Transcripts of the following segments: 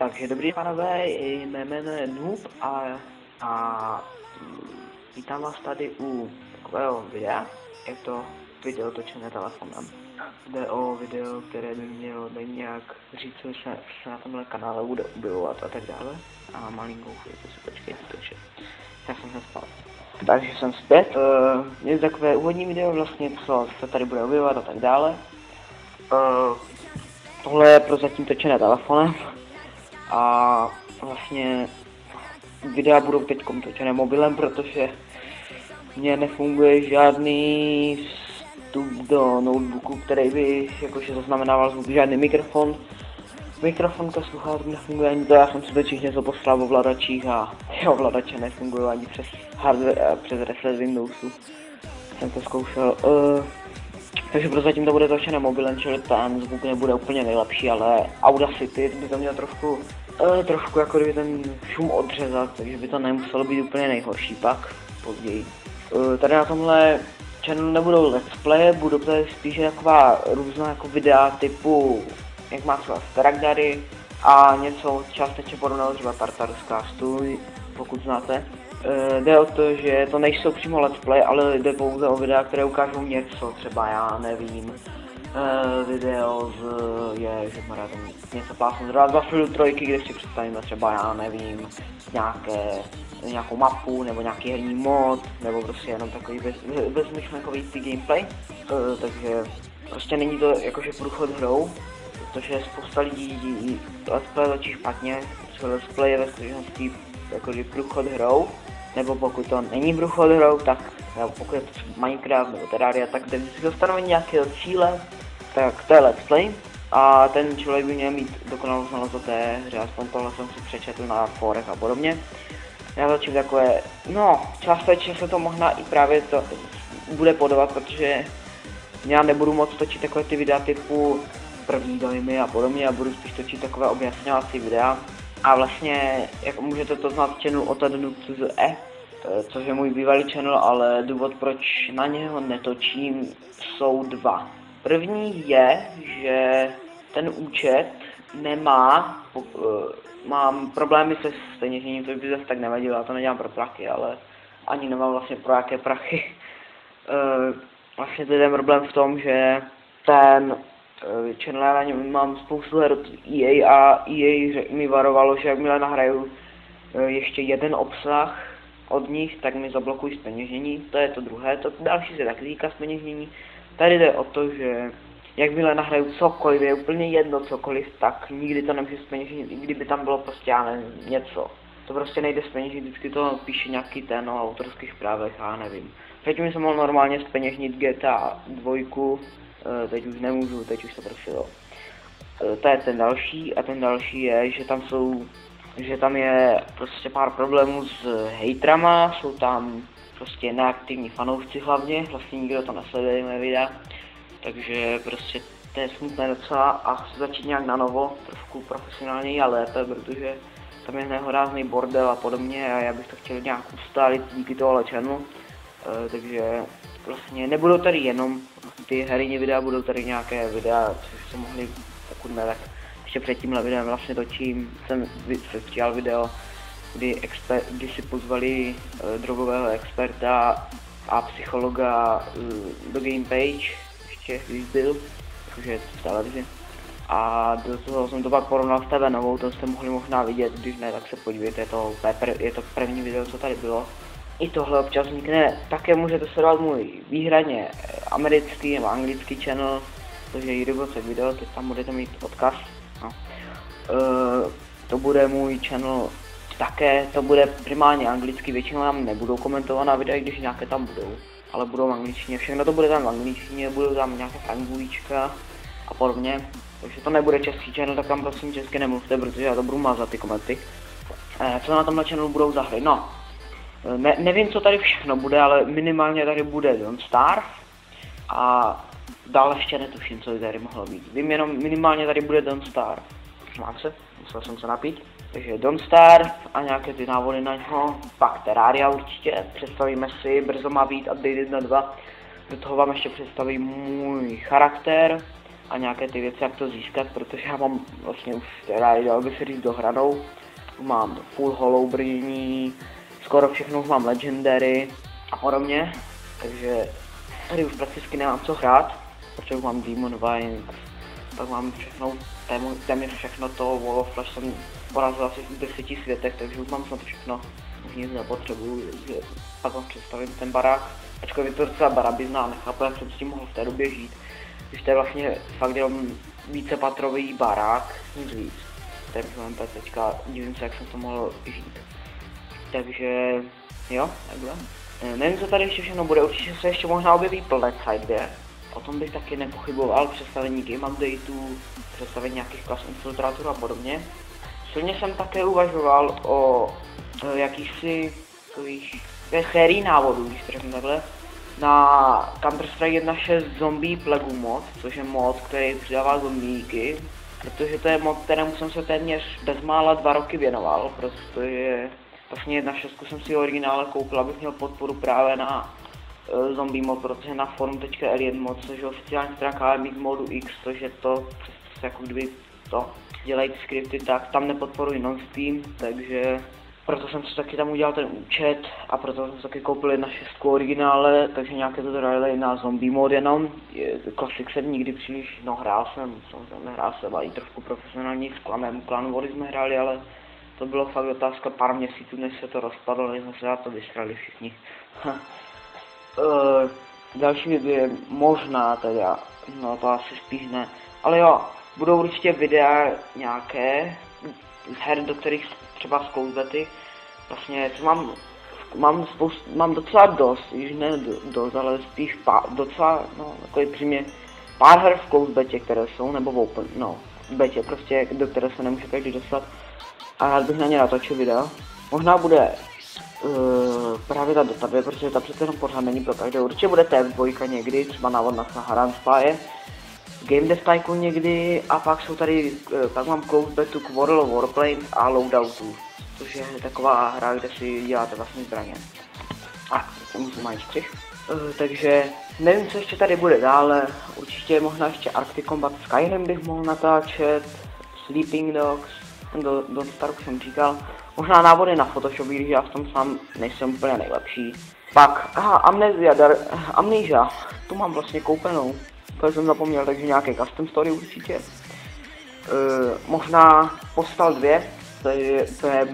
Takže dobrý pánové, mé jméno je Noob a, a vítám vás tady u takového videa. Je to video točené telefonem. Jde o video, které by mělo nějak říct, co se, se na tomhle kanále bude objevovat a tak dále. A malinkou chvíli si počkejte, takže já jsem se spal. Takže jsem zpět, uh, je takové úvodní video vlastně, co se tady bude objevovat a tak dále. Uh, tohle je prozatím točené telefonem a vlastně videa budou teď točené mobilem, protože mně nefunguje žádný vstup do notebooku, který by jakože zaznamenával zvuk, žádný mikrofon. Mikrofon ke sluchátku nefunguje ani to, já jsem si totiž něco poslal o vladačích a jo, vladače nefungují ani přes hardware, přes reset Windowsu. Jsem to zkoušel. Uh, takže prozatím to bude točené mobilem, čili ten zvuk nebude úplně nejlepší, ale Audacity by to měl trošku, uh, trošku jako kdyby ten šum odřezat, takže by to nemuselo být úplně nejhorší pak, později. Uh, tady na tomhle channelu nebudou let's play, budou to spíše taková různá jako videa typu, jak má třeba Staragdary a něco částečně podobného třeba Tartarská stůj, pokud znáte. Uh, jde o to, že to nejsou přímo let's play, ale jde pouze o videa, které ukážou něco, třeba já nevím. Uh, video z, je, že má něco pásmo z dva filu trojky, kde si představíme třeba, já nevím, nějaké, nějakou mapu, nebo nějaký herní mod, nebo prostě jenom takový bez, gameplay. Uh, takže prostě není to jakože průchod hrou, protože spousta lidí let's točí špatně, protože let's play je ve skutečnosti jakože průchod hrou, nebo pokud to není průchod hrou, tak pokud je Minecraft nebo Terraria, tak vždycky do stanovení nějakého cíle, tak to je let's play. A ten člověk by měl mít dokonalou znalost o té hře, aspoň tohle jsem si přečetl na forech a podobně. Já začnu takové, no, částečně se to možná i právě to bude podovat, protože já nebudu moc točit takové ty videa typu první dojmy a podobně, a budu spíš točit takové objasňovací videa, a vlastně, jak můžete to znát channel otadnu.e, což je můj bývalý channel, ale důvod, proč na něho netočím, jsou dva. První je, že ten účet nemá, uh, mám problémy se stejněžením, což by zase tak nevadilo, já to nedělám pro prachy, ale ani nemám vlastně pro jaké prachy. Uh, vlastně ten problém v tom, že ten Eh, channel na něm mám spoustu her od EA a EA mi varovalo, že jakmile nahraju eh, ještě jeden obsah od nich, tak mi zablokují zpeněžení, to je to druhé, to další se taky týká zpeněžení. Tady jde o to, že jakmile nahraju cokoliv, je úplně jedno cokoliv, tak nikdy to nemůžu zpeněžit, i kdyby tam bylo prostě, já nevím, něco. To prostě nejde zpeněžit, vždycky to píše nějaký ten o autorských právech, já nevím. Předtím jsem mohl normálně zpeněžnit GTA 2, Eh, teď už nemůžu, teď už to prošlo. Eh, to je ten další a ten další je, že tam jsou, že tam je prostě pár problémů s hejtrama, jsou tam prostě neaktivní fanoušci hlavně, vlastně nikdo to nesleduje moje videa, takže prostě to je smutné docela a chci začít nějak na novo, trošku profesionálněji a lépe, protože tam je nehorázný bordel a podobně a já bych to chtěl nějak ustálit díky tohle channelu, e, takže vlastně nebudou tady jenom ty herní videa, budou tady nějaké videa, což jsem mohli, pokud ne, tak ještě před tímhle videem vlastně točím, jsem stříhal video, kdy, exper, kdy si pozvali uh, drogového experta a psychologa uh, do Gamepage, ještě když byl, jakože v televizi. A do toho jsem to pak porovnal s TV novou, to jste mohli možná vidět, když ne, tak se podívejte, je to, je to první video, co tady bylo i tohle občas vznikne. Také můžete sledovat můj výhradně americký nebo anglický channel, což je video, tam budete mít odkaz. Uh, to bude můj channel také, to bude primárně anglicky, většinou tam nebudou komentovaná videa, když nějaké tam budou, ale budou v angličtině, všechno to bude tam v angličtině, budou tam nějaké frangulíčka a podobně. Takže to nebude český channel, tak tam prosím česky nemluvte, protože já to budu mazat ty komenty. Eh, co na tomhle channelu budou za hry? No, ne, nevím, co tady všechno bude, ale minimálně tady bude Don't Starve a dále ještě netuším, co by tady mohlo být. Vím jenom, minimálně tady bude Don't Starve. Mám se, musel jsem se napít. Takže Don't Starve a nějaké ty návody na něho, pak Terraria určitě, představíme si, brzo má být update 1.2. Do toho vám ještě představím můj charakter, a nějaké ty věci, jak to získat, protože já mám vlastně už teda, dal by se říct dohranou. Mám full hollow brnění, skoro všechno mám legendary a podobně, takže tady už prakticky nemám co hrát, protože mám Demon Vines, pak mám všechno, téměř všechno to, Wall of Flash jsem porazil asi v deseti světech, takže už mám snad všechno, už nic nepotřebuju, pak vám představím ten barák, ačkoliv to docela barabizná, nechápu, jak jsem s tím mohl v té době žít, když to je vlastně fakt jenom vícepatrový barák, nic víc, takže mám teďka, divím se, jak jsem to mohl žít. Takže, jo, takhle. E, nevím, co tady ještě všechno bude, určitě se ještě možná objeví Planet Side 2, o tom bych taky nepochyboval, představení game updateů, představení nějakých klas infiltrátorů a podobně. Silně jsem také uvažoval o e, jakýchsi takových sérií návodů, když to řeknu takhle, na Counter-Strike 1.6 Zombie Plague mod, což je mod, který přidává zombíky, protože to je mod, kterému jsem se téměř bezmála dva roky věnoval, protože vlastně 1.6 jsem si originále koupil, abych měl podporu právě na zombie mod, protože na forum.alien mod, což je oficiální stránka MX modu X, což je to, jako kdyby to dělají skripty, tak tam nepodporuji non-steam, takže proto jsem si taky tam udělal ten účet a proto jsem si taky koupil na šestku originále, takže nějaké to dali na zombie mod jenom. Klasik jsem nikdy příliš, no hrál jsem, samozřejmě hrál jsem i trošku profesionální s klanem, klan Vody jsme hráli, ale to bylo fakt otázka pár měsíců, než se to rozpadlo, než jsme se na to vysrali všichni. uh, další věc je možná teda, no to asi spíš ne, ale jo, budou určitě videa nějaké z her, do kterých třeba z Cloudbety, vlastně co mám, mám, spoust, mám docela dost, již ne dost, ale spíš pár, docela, no, takový přímě pár her v Cloudbetě, které jsou, nebo v Open, no, v betě prostě, do které se nemůže každý dostat. A já bych na ně natočil video. Možná bude uh, právě ta Dota 2, protože ta přece jenom pořád není pro každého. Určitě bude TF2 někdy, třeba návod na Saharan Spy, Game Dev Tycoon někdy a pak jsou tady, uh, pak mám Close Betu k World of Warplanes a Loadoutu, což je taková hra, kde si děláte vlastně zbraně. A musím mají střih. Uh, takže nevím, co ještě tady bude dále, určitě možná ještě Arctic Combat Skyrim bych mohl natáčet, Sleeping Dogs, do, do Starku jsem říkal, možná návody na Photoshop, když já v tom sám nejsem úplně nejlepší. Pak, aha, Amnesia, dar, Amnesia, tu mám vlastně koupenou, to jsem zapomněl, takže nějaké custom story určitě. Uh, možná Postal 2, to je, to je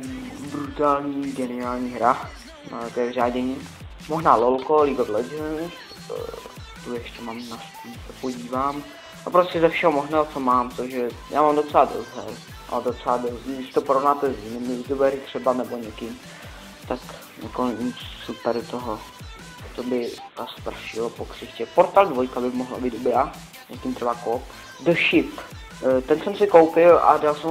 brutální, geniální hra, no, to je v řádění. Možná LOLko, League of Legends, uh, tu ještě mám na Steam, se podívám. A prostě ze všeho možného, co mám, protože já mám docela dost her a docela dost, když to porovnáte s jinými youtubery třeba nebo někým, tak jako nic super toho. To by ta spršilo po ksichtě. Portal 2 by mohla být dobrá, jakým trvá kop. The Ship, e, ten jsem si koupil a dal jsem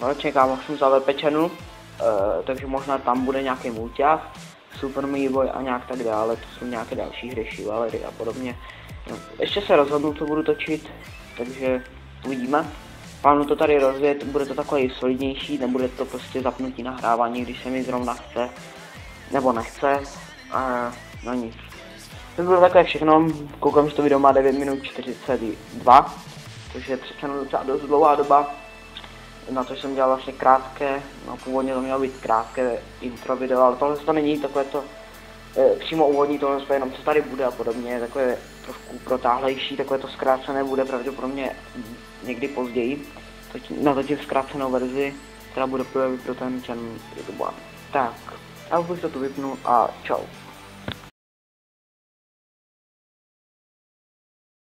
ho čekám, jsem za VPčenu, e, takže možná tam bude nějaký multiák, Super Meat Boy a nějak tak dále, to jsou nějaké další hry, Chivalry a podobně. No, ještě se rozhodnu, co budu točit, takže uvidíme. Plánu to tady rozjet, bude to takový solidnější, nebude to prostě zapnutí nahrávání, když se mi zrovna chce, nebo nechce, a no nic. To bylo takové všechno, koukám, že to video má 9 minut 42, což je přece docela dost dlouhá doba, na to jsem dělal vlastně krátké, no původně to mělo být krátké intro video, ale tohle to není takové to přímo úvodní, tohle to jenom co tady bude a podobně, takové trošku protáhlejší, takové to zkrácené bude pravděpodobně někdy později. Natočím zkrácenou verzi, která bude pro, pro ten channel YouTube. Tak, já už to tu vypnu a čau.